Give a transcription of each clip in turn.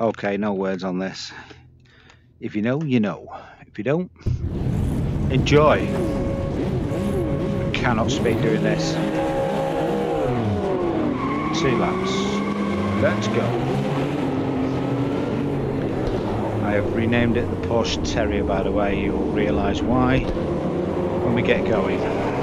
Okay, no words on this. If you know, you know. If you don't, enjoy. I cannot speak doing this. Two laps. Let's go. I have renamed it the Porsche Terrier, by the way. You will realise why when we get going.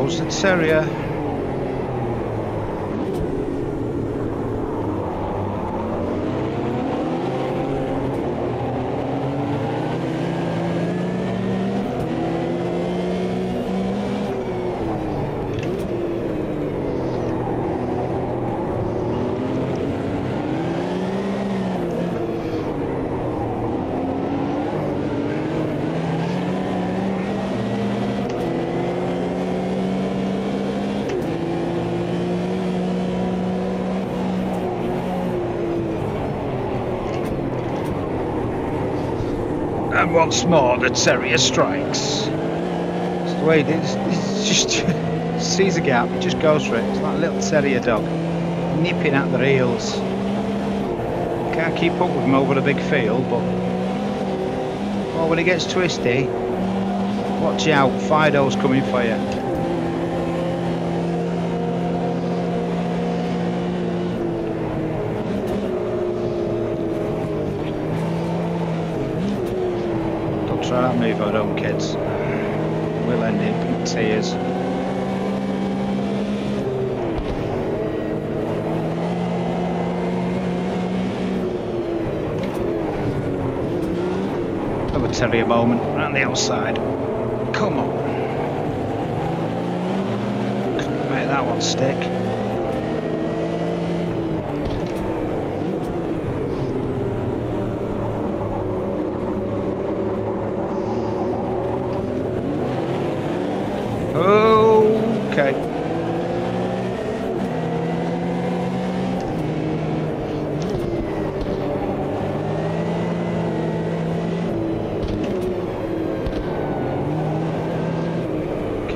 Goes the And once more, the Terrier strikes. It's the way it is. It's just sees a gap, it just goes for it. It's like a little Terrier dog, nipping at the heels. Can't keep up with him over the big field, but well, when he gets twisty, watch out. Fido's coming for you. Don't try that move at home, kids. We'll end it in tears. Have a terrier moment around the outside. Come on. Make that one stick. Okay.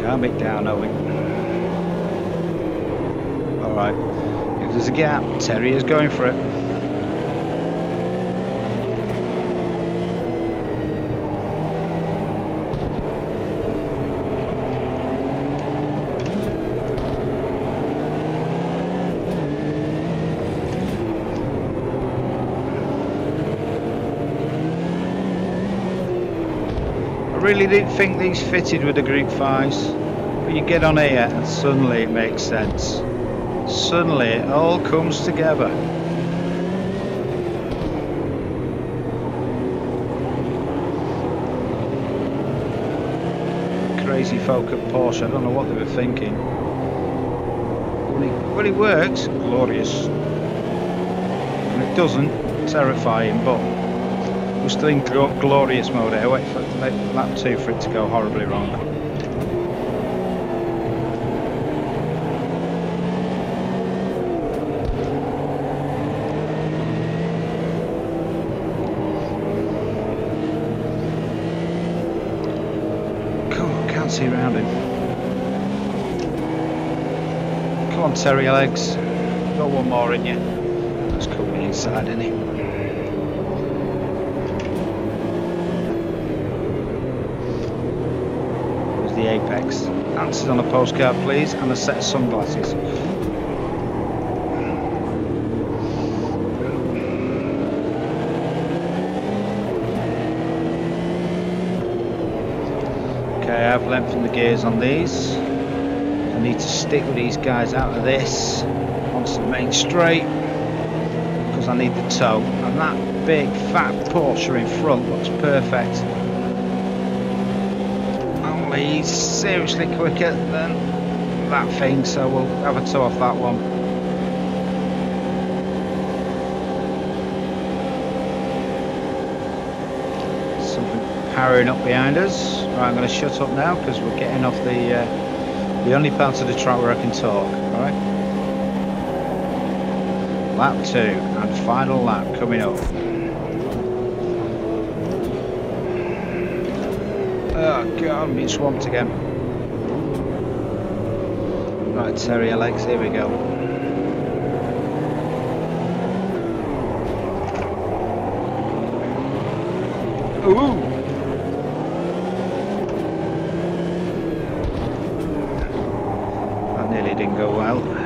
Calm it down, Owen. Alright. If there's There's a gap. Terry is going for it. Really didn't think these fitted with the Group 5s. But you get on here and suddenly it makes sense. Suddenly it all comes together. Crazy folk at Porsche, I don't know what they were thinking. When it, it works, glorious. When it doesn't, terrifying, but we're still in glorious mode here. Wait for lap two for it to go horribly wrong. Can't see around him. Come on, Terry legs. Got one more in you. That's coming inside, isn't he? The apex. Answers on a postcard please and a set of sunglasses. Okay, I've lengthened the gears on these. I need to stick with these guys out of this onto the main straight because I need the tow. and that big fat Porsche in front looks perfect he's seriously quicker than that thing, so we'll have a tow off that one. Something powering up behind us. Right, I'm going to shut up now because we're getting off the uh, the only part of the track where I can talk. Right. Lap two and final lap coming up. Oh god, I'm being swamped again. Right, Terry Alex, here we go. Ooh! That nearly didn't go well.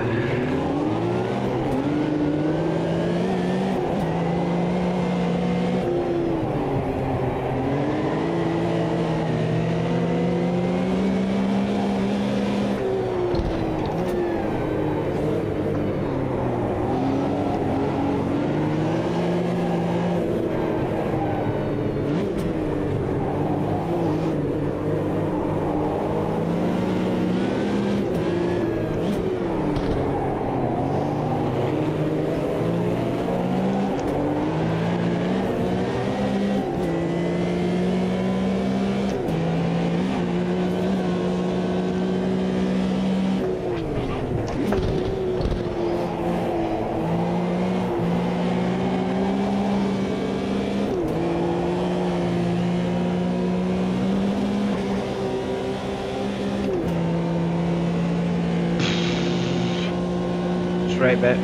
straight bit,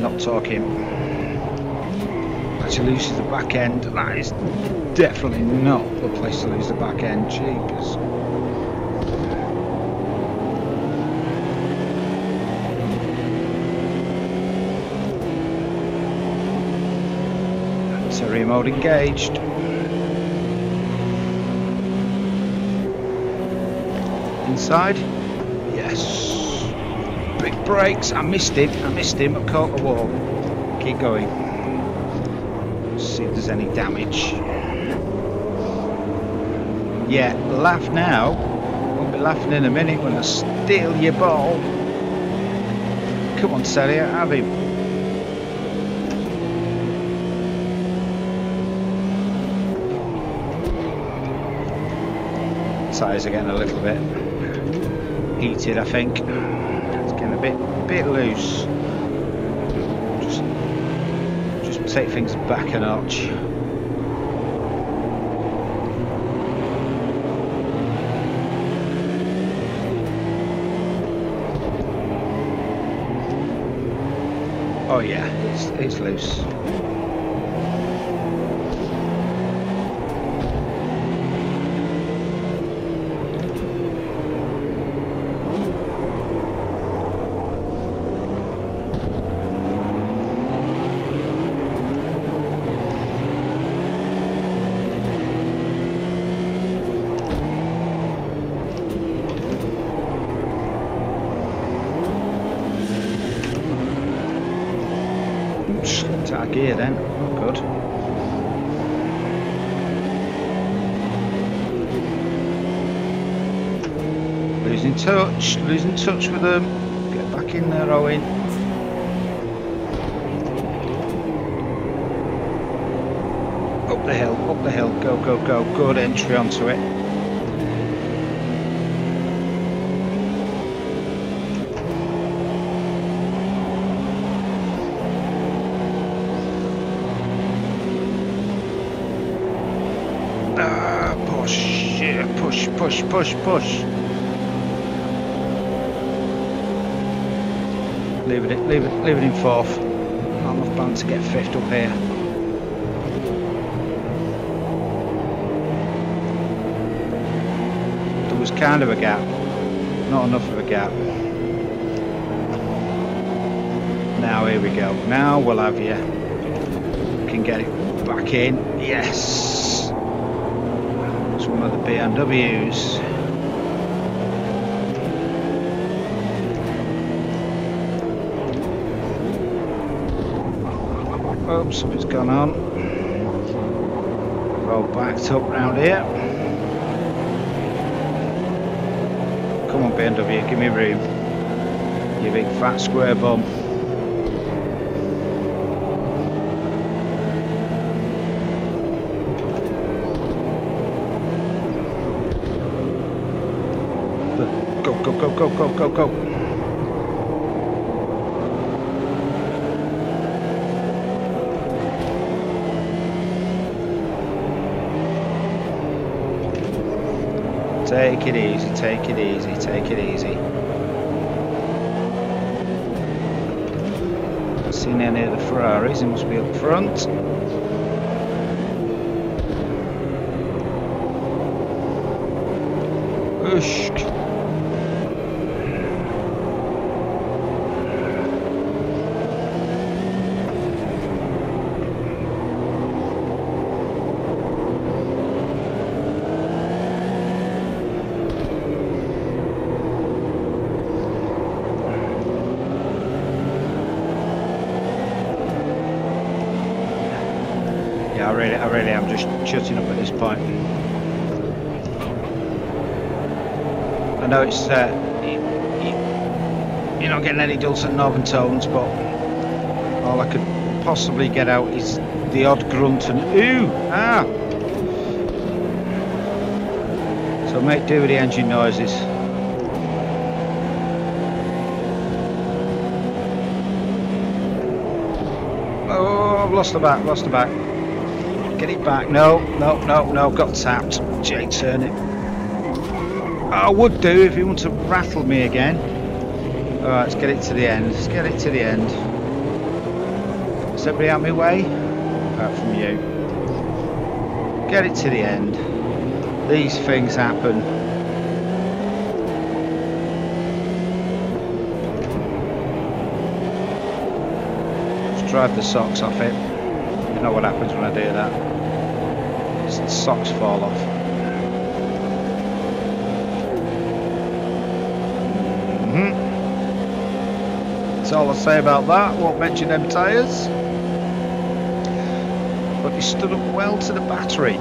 not talking. Actually loses the back end, that is definitely not the place to lose the back end, jeepers. Terrier mode engaged. Inside? Brakes. I missed him. I missed him. I caught the wall. Keep going. See if there's any damage. Yeah, laugh now. Won't be laughing in a minute when I steal your ball. Come on, Sally, have him. Tires are getting a little bit heated, I think bit bit loose. Just just take things back a notch. Oh yeah, it's, it's loose. Of gear then. Good. Losing touch, losing touch with them. Get back in there, Owen. Up the hill, up the hill, go, go, go. Good entry onto it. Push, push. Leave it, leave it, leave it in fourth. Not enough bound to get fifth up here. There was kind of a gap, not enough of a gap. Now here we go. Now we'll have you. Can get it back in. Yes. It's one of the BMWs. Oh, something's gone on. Roll backed up round here. Come on, BMW, give me room. You big fat square bum. Go, go, go, go. Take it easy, take it easy, take it easy. Seen any of the Ferraris, it must be up front. Ushk. Yeah, I really, I really am just shutting up at this point. I know it's uh, you, you, you're not getting any dulcet northern tones, but all I could possibly get out is the odd grunt and ooh ah. So make do with the engine noises. Oh, I've lost the back, lost the back. Get it back. No, no, no, no. Got tapped. Jay turn it. I would do if you want to rattle me again. Alright, let's get it to the end. Let's get it to the end. Is everybody out my way? Apart from you. Get it to the end. These things happen. Drive the socks off it. You know what happens when I do that. The socks fall off. Mhm. That's all I'll say about that. Won't mention them tyres. But he stood up well to the battery.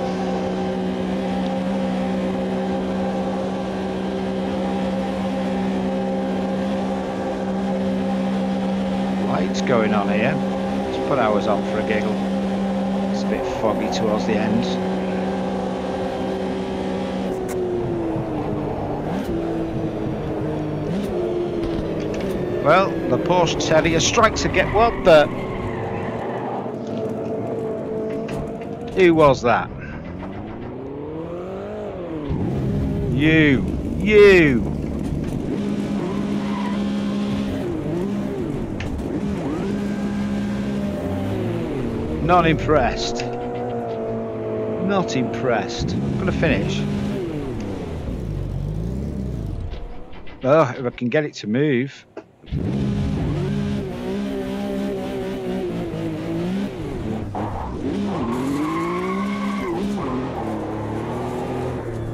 Lights going on here. Let's put ours on for a giggle. It's a bit foggy towards the end. Well, the Porsche Terrier strikes again. What the? Who was that? You. You. not impressed. Not impressed. I'm going to finish. Oh, if I can get it to move.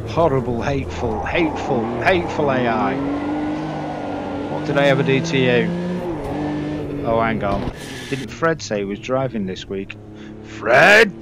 Horrible, hateful, hateful, hateful AI. What did I ever do to you? Oh, hang on. Didn't Fred say he was driving this week? Fred!